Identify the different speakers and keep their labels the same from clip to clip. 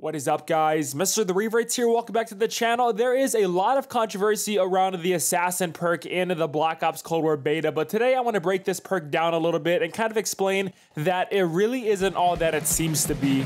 Speaker 1: What is up guys, Mr. The Revertz here, welcome back to the channel. There is a lot of controversy around the Assassin perk in the Black Ops Cold War beta, but today I want to break this perk down a little bit and kind of explain that it really isn't all that it seems to be.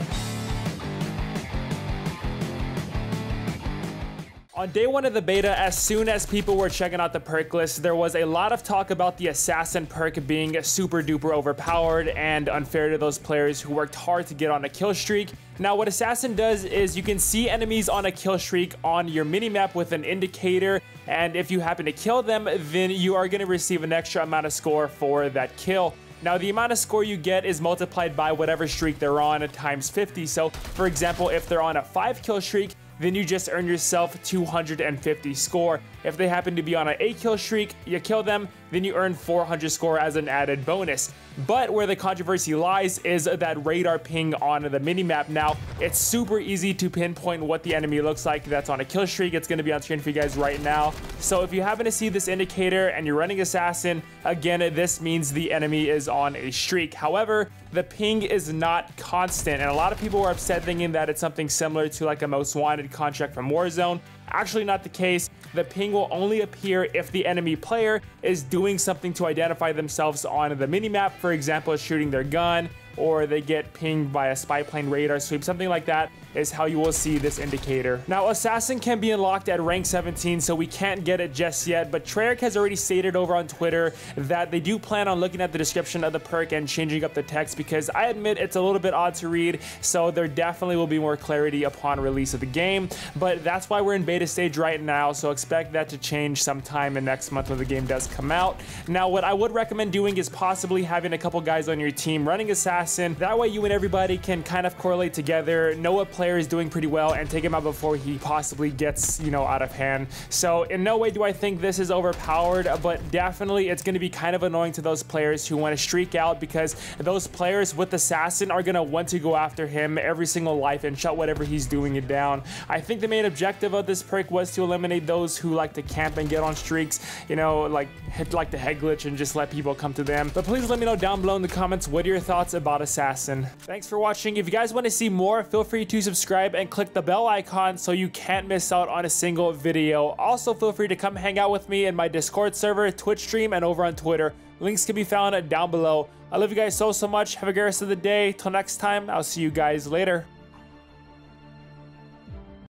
Speaker 1: On day one of the beta, as soon as people were checking out the perk list, there was a lot of talk about the Assassin perk being super duper overpowered and unfair to those players who worked hard to get on a kill streak. Now, what Assassin does is you can see enemies on a kill streak on your minimap with an indicator, and if you happen to kill them, then you are going to receive an extra amount of score for that kill. Now, the amount of score you get is multiplied by whatever streak they're on times 50. So, for example, if they're on a 5 kill streak, then you just earn yourself 250 score. If they happen to be on an 8 kill streak, you kill them, then you earn 400 score as an added bonus. But where the controversy lies is that radar ping on the minimap. Now, it's super easy to pinpoint what the enemy looks like that's on a kill streak. It's going to be on screen for you guys right now. So if you happen to see this indicator and you're running Assassin, again, this means the enemy is on a streak. However, the ping is not constant, and a lot of people were upset thinking that it's something similar to like a most wanted contract from Warzone. Actually not the case. The ping will only appear if the enemy player is doing something to identify themselves on the minimap, for example, shooting their gun, or they get pinged by a spy plane radar sweep, something like that is how you will see this indicator. Now, Assassin can be unlocked at rank 17, so we can't get it just yet, but Treyarch has already stated over on Twitter that they do plan on looking at the description of the perk and changing up the text because I admit it's a little bit odd to read, so there definitely will be more clarity upon release of the game, but that's why we're in beta stage right now, so expect that to change sometime in next month when the game does come out. Now, what I would recommend doing is possibly having a couple guys on your team running Assassin assassin. That way you and everybody can kind of correlate together, know what player is doing pretty well, and take him out before he possibly gets, you know, out of hand. So in no way do I think this is overpowered, but definitely it's going to be kind of annoying to those players who want to streak out because those players with assassin are going to want to go after him every single life and shut whatever he's doing it down. I think the main objective of this perk was to eliminate those who like to camp and get on streaks, you know, like hit like the head glitch and just let people come to them. But please let me know down below in the comments what are your thoughts about Assassin. Thanks for watching. If you guys want to see more, feel free to subscribe and click the bell icon so you can't miss out on a single video. Also, feel free to come hang out with me in my Discord server, Twitch stream, and over on Twitter. Links can be found down below. I love you guys so, so much. Have a great rest of the day. Till next time, I'll see you guys later.